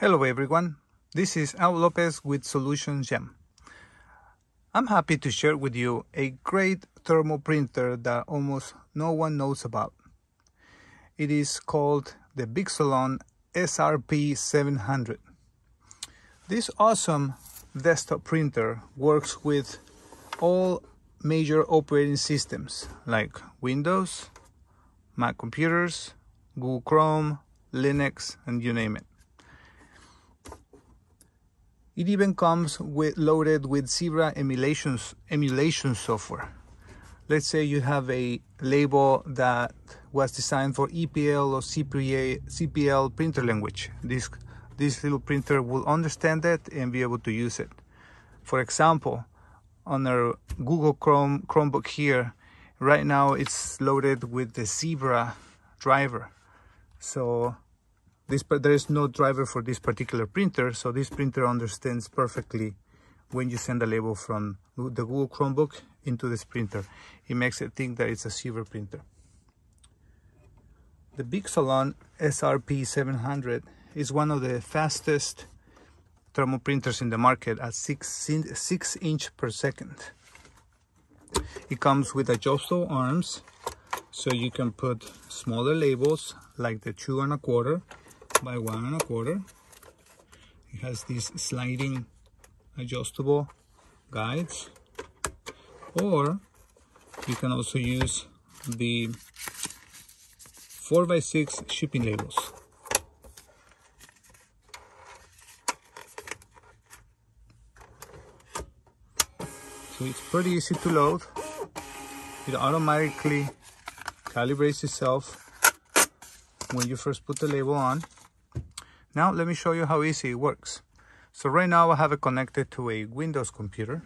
Hello everyone, this is Al Lopez with Solutions Gem. I'm happy to share with you a great thermal printer that almost no one knows about. It is called the Bixolon SRP 700. This awesome desktop printer works with all major operating systems like Windows, Mac computers, Google Chrome, Linux, and you name it. It even comes with loaded with Zebra emulations emulation software. Let's say you have a label that was designed for EPL or CPA, ZPL printer language. This this little printer will understand it and be able to use it. For example, on our Google Chrome Chromebook here, right now it's loaded with the Zebra driver. So this, there is no driver for this particular printer, so this printer understands perfectly when you send a label from the Google Chromebook into this printer. It makes it think that it's a Silver printer. The Bixolon SRP 700 is one of the fastest thermal printers in the market at 6, six inch per second. It comes with adjustable arms, so you can put smaller labels like the two and a quarter by one and a quarter. It has these sliding adjustable guides or you can also use the 4 by 6 shipping labels. So it's pretty easy to load. It automatically calibrates itself when you first put the label on. Now let me show you how easy it works. So right now I have it connected to a Windows computer.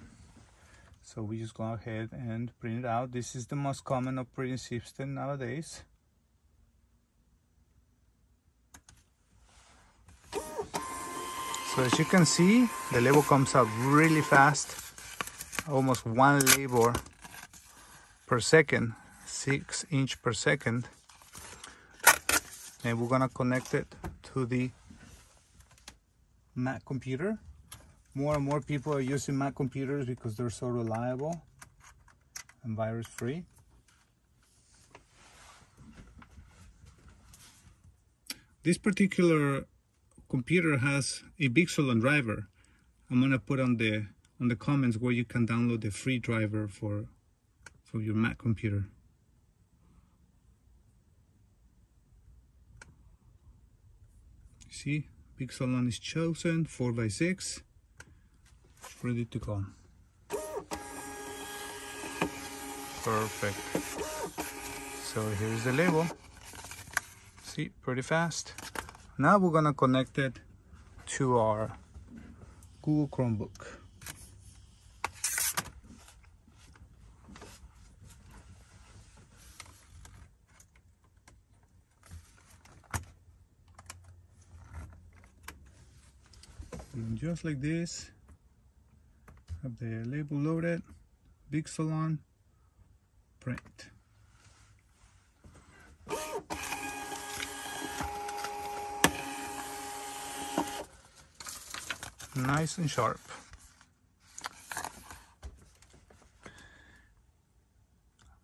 So we just go ahead and print it out. This is the most common operating system nowadays. So as you can see, the label comes out really fast. Almost one label per second, six inch per second. And we're gonna connect it to the Mac computer. More and more people are using Mac computers because they're so reliable and virus free. This particular computer has a Bixolon driver. I'm gonna put on the on the comments where you can download the free driver for for your Mac computer. See, Bixolon is chosen, 4x6, ready to go. Perfect. So here's the label. See, pretty fast. Now we're gonna connect it to our Google Chromebook. And just like this have the label loaded Bixolon print. Nice and sharp.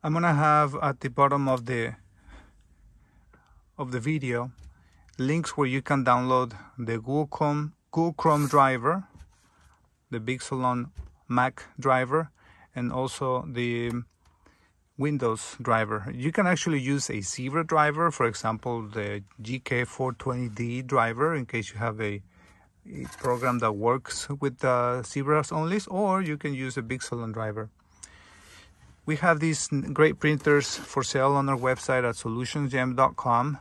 I'm gonna have at the bottom of the of the video links where you can download the Chrome Google Chrome driver, the Bixolon Mac driver, and also the Windows driver. You can actually use a Zebra driver, for example, the GK420D driver, in case you have a, a program that works with uh, Zebras only, or you can use a Bixolon driver. We have these great printers for sale on our website at solutionsgem.com.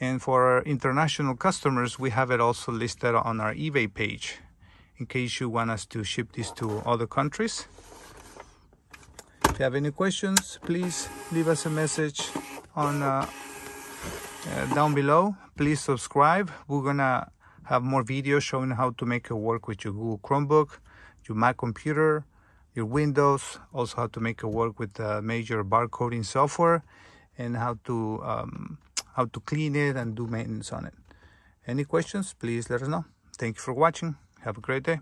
And for our international customers, we have it also listed on our eBay page in case you want us to ship this to other countries. If you have any questions, please leave us a message on uh, uh, down below. Please subscribe. We're gonna have more videos showing how to make it work with your Google Chromebook, your Mac computer, your Windows, also how to make it work with major barcoding software and how to um, how to clean it and do maintenance on it. Any questions, please let us know. Thank you for watching. Have a great day.